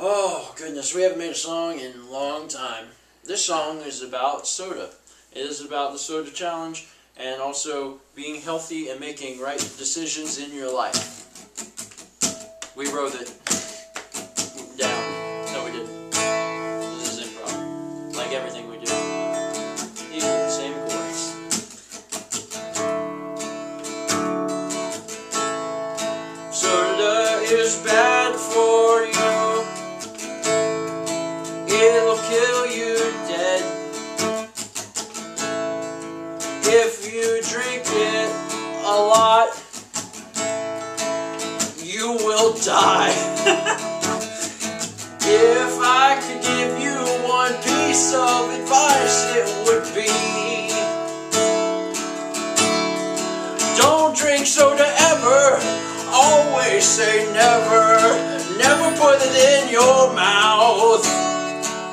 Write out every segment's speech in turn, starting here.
Oh, goodness, we haven't made a song in a long time. This song is about soda. It is about the soda challenge and also being healthy and making right decisions in your life. We wrote it down. No, we didn't. This is improv. Like everything we do. Even the same chords. Soda is bad If you drink it a lot, you will die. if I could give you one piece of advice, it would be don't drink soda ever. Always say never. Never put it in your mouth.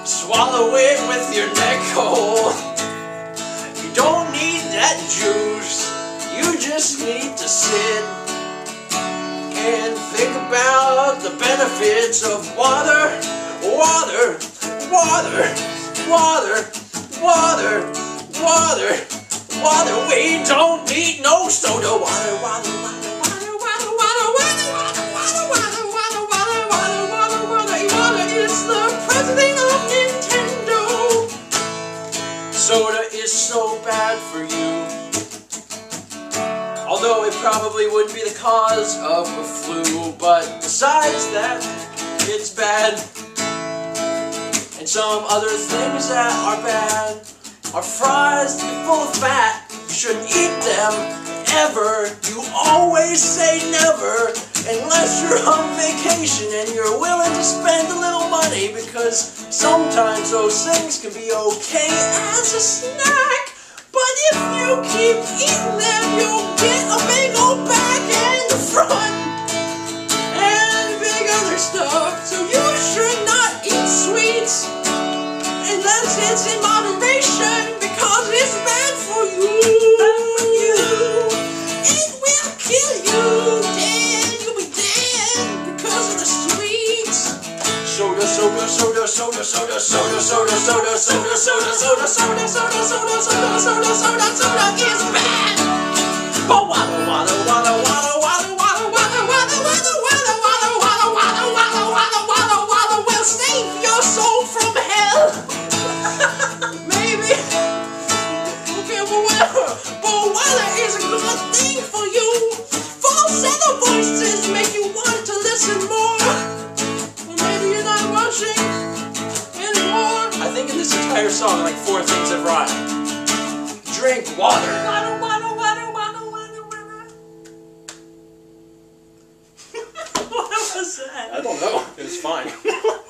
Swallow it with your neck hole cruise. You just need to sit and think about the benefits of water, water, water, water, water, water, water. We don't need no soda water, water, water. Soda is so bad for you. Although it probably wouldn't be the cause of a flu, but besides that, it's bad. And some other things that are bad are fries full of fat. You shouldn't eat them ever. You always say never unless you're on vacation and you're willing to spend a little money because sometimes those things can be okay as a snack. But if you keep eating them, you'll get it's in moderation because it's bad for you. It will kill you. Dead, you'll be dead because of the sweets. Soda, soda, soda, soda, soda, soda, soda, soda, soda, soda, soda, soda, soda, soda, soda, soda, soda, soda soda is bad. But water, water, but whatever. But water is a good thing for you. Falsetto voices make you want to listen more. Or maybe you're not rushing anymore. I think in this entire song, like four things have rhymed. Drink water. Water, water, water, water, water, water. what was that? I don't know. It was fine.